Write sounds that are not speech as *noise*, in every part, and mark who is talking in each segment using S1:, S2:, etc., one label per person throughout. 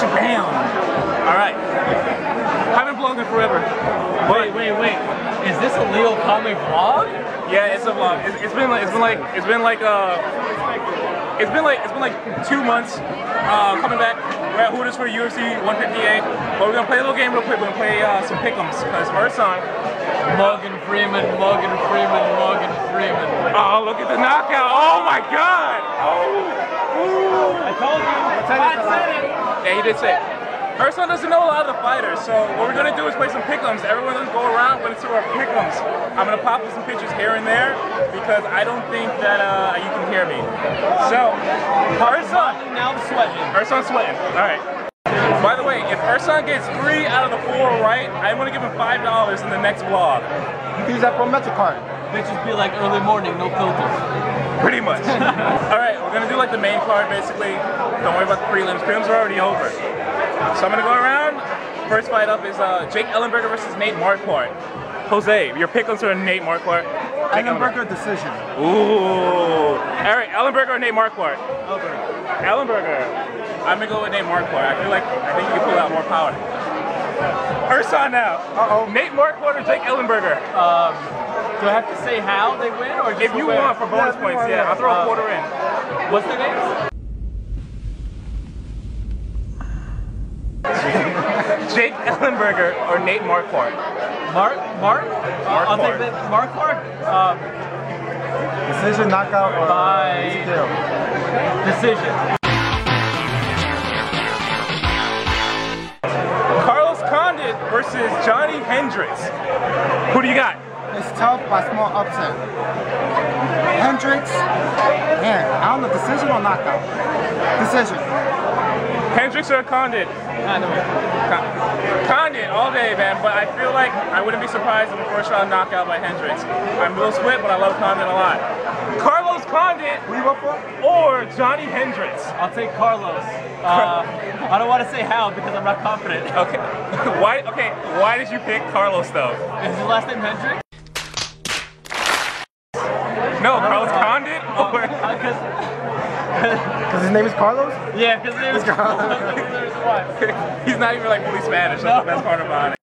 S1: Bam! Alright. Haven't blogged in forever.
S2: Wait, wait, wait. Is this a Lee Okami vlog?
S1: Yeah, it's a vlog. It's, it's been like it's been like it's been like uh it's been like it's been like two months uh, coming back. We're at Hooters for UFC 158. But we're gonna play a little game real quick. We're gonna play uh, some pick'ems because Ersan.
S2: Morgan Freeman, Morgan Freeman, Morgan Freeman.
S1: Oh, look at the knockout! Oh my God! Oh,
S2: I told you. I said it.
S1: Yeah, he did say. it. Doesn't know a lot of the fighters, so what we're gonna do is play some pick'ems. Everyone let's go around, we're gonna do our pick'ems. I'm gonna pop up some pictures here and there because I don't think that uh, you can hear me. So, Ersan,
S2: Now I'm sweating.
S1: Ersan's sweating. All right. By the way, if Ersan gets three out of the four right, I'm gonna give him five dollars in the next vlog.
S3: Use that prometric card.
S2: Bitches be like early morning, no filters.
S1: Pretty much. *laughs* All right, we're gonna do like the main card basically. Don't worry about the prelims. Prelims are already over. So I'm gonna go around. First fight up is uh, Jake Ellenberger versus Nate Marquardt. Jose, your pickles are Nate Marquardt. Jake
S3: Ellenberger decision.
S1: Ooh. All right, Ellenberger or Nate Marquardt? Ellenberger. Ellenberger. I'm gonna go with Nate Marquardt. I feel like I think you can pull out more power. Ersan now.
S3: Uh-oh.
S1: Nate Marquardt or Jake Ellenberger?
S2: Um, do I have to say how they win or just
S1: If you
S2: win?
S1: want for bonus
S3: Yeah,
S1: points, yeah,
S3: yeah.
S1: I'll throw a
S2: Uh,
S1: quarter in.
S2: What's the names? *laughs*
S1: Jake Ellenberger or Nate Marquardt?
S2: Mark? Mark? Uh, I'll take
S1: Mark.
S2: that. Mark Mark? Um,
S3: Decision, knockout, or
S2: by
S3: still.
S2: decision.
S1: Carlos Condit versus Johnny Hendricks. Who do you got?
S3: It's tough by small upset. Hendricks, man, I don't know, decision or knockout? Decision.
S1: Hendricks or Condit?
S2: I know.
S1: Con- Condit all day, man. But I feel like I wouldn't be surprised if a first round knockout by Hendricks. I'm a little split, but I love Condit a lot. Carlos Condit
S3: Who you for?
S1: or Johnny Hendricks?
S2: I'll take Carlos. Uh, I don't want to say how because I'm not confident.
S1: Okay. *laughs* why? Okay. Why did you pick Carlos though?
S2: Is his last name Hendrick?
S1: No, Carlos Condit *laughs*
S2: Because
S3: Because his name is Carlos?
S2: yeah, because his name is Carlos. That's the reason why. *laughs*
S1: he's not even like fully Spanish. That's the best part about it.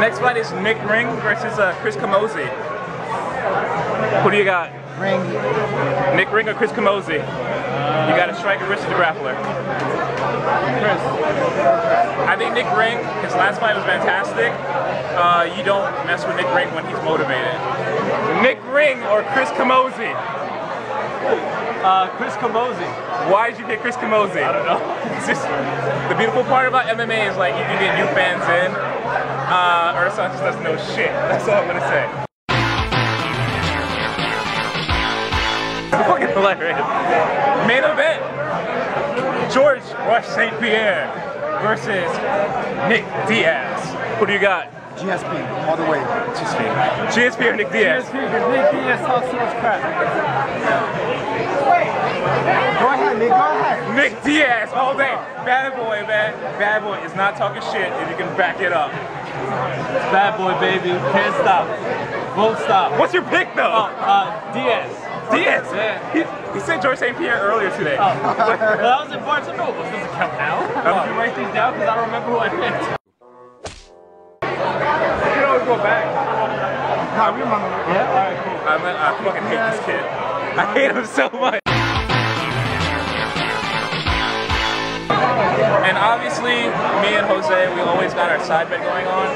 S1: Next fight is Nick Ring versus uh, Chris Camozzi. Who do you got?
S3: Ring.
S1: Nick Ring or Chris Camozzi? You got to strike a striker versus a grappler.
S2: Chris.
S1: I think Nick Ring, his last fight was fantastic. Uh, you don't mess with Nick Ring when he's motivated. Nick Ring or Chris Camozzi?
S2: Uh, Chris Camozzi.
S1: Why did you pick Chris Camozzi? I don't know. *laughs* Just, the beautiful part about MMA is like you can get new fans in. Uh, Ersan just doesn't know shit. *laughs* That's all I'm gonna say. Hilarious. Main event. George Rush St. Pierre versus Nick Diaz. Who do you got?
S3: GSP, all the way.
S1: GSP. GSP or Nick Diaz?
S2: Nick Diaz talks so much crap.
S3: Go ahead, Nick, go ahead.
S1: Nick Diaz all day. Bad boy, man. Bad boy is not talking shit if you can back it up.
S2: Bad boy, baby. Can't stop. Won't stop.
S1: What's your pick though?
S2: uh, Diaz.
S1: Diaz.
S2: Yeah.
S1: He, he said George St. Pierre earlier today.
S2: Oh, well, that was in Barcelona. Does it count now? Did you write these down? Because I don't remember who I picked.
S1: You can always go back.
S3: Nah, we remember.
S2: Yeah? Alright, cool.
S1: I, mean, I fucking hate this kid. I hate him so much. And obviously, me and Jose, we always got our side bet going on.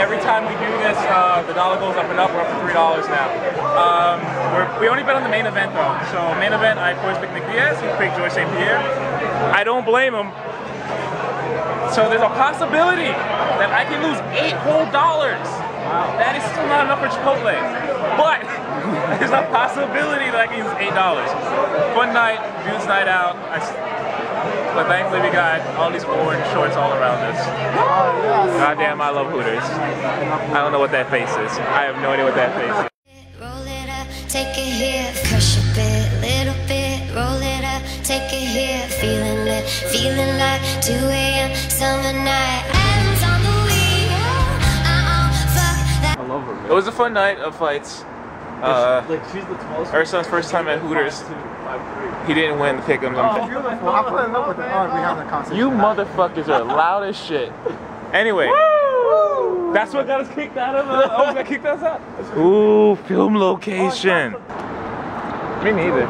S1: Every time we do this, uh, the dollar goes up and up. We're up to three dollars now. Um, we're, we only bet on the main event though. So main event, I of course picked Nick Diaz. He picked George St. Pierre. I don't blame him. So there's a possibility that I can lose eight whole dollars. Wow. That is still not enough for Chipotle. But *laughs* there's a possibility that I can use eight dollars. Fun night, dude's night out. I but thankfully we got all these orange shorts all around us.
S3: Yes.
S1: Goddamn, I love Hooters. I don't know what that face is. I have no idea what that face is.
S4: Roll it up, take it here, crush a bit, little bit, roll it up, take it here, feeling it, feeling like 2 a.m. summer night, atoms on the wheel, uh-uh, fuck that.
S1: It was a fun night of fights. Uh,
S2: like she's the tallest.
S1: Ersan's first time at Hooters. He didn't win the pick'ems. I'm
S3: Beautiful. I fell in love with it. Oh, we have the concert.
S1: You motherfuckers are loud as shit. *laughs* Anyway, that's what got us kicked out of. Uh, *laughs* oh, got kicked us out. Ooh, film location. Me neither.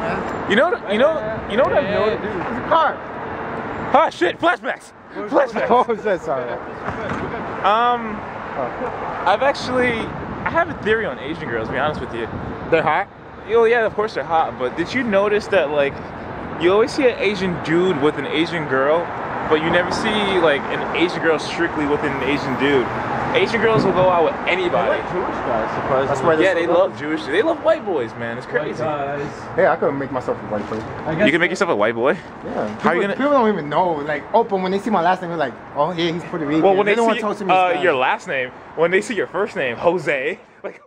S1: You know, what- you know, you know what I've noticed.
S3: It's a car.
S1: Ah, shit! Flashbacks. Flashbacks.
S3: Oh shit, sorry.
S1: Um, I've actually, I have a theory on Asian girls. To be honest with you.
S3: They're hot.
S1: Oh yeah, of course they're hot. But did you notice that like, you always see an Asian dude with an Asian girl, but you never see like an Asian girl strictly with an Asian dude. Asian girls will go out with anybody.
S2: Jewish guys, surprisingly.
S3: That's why
S1: Yeah, they love Jewish. They love white boys, man. It's
S2: White
S1: crazy.
S2: guys.
S3: Hey, I could make myself a white boy.
S2: I guess
S1: You can make yourself a white boy.
S3: Yeah.
S1: How
S3: people,
S1: you gonna-
S3: people don't even know. Like, oh, but when they see my last name, they're like, oh, yeah, he's Puerto Rican.
S1: Well, when they
S3: don't want
S1: see
S3: to talk to me.
S1: uh, your last name, when they see your first name, Jose, like.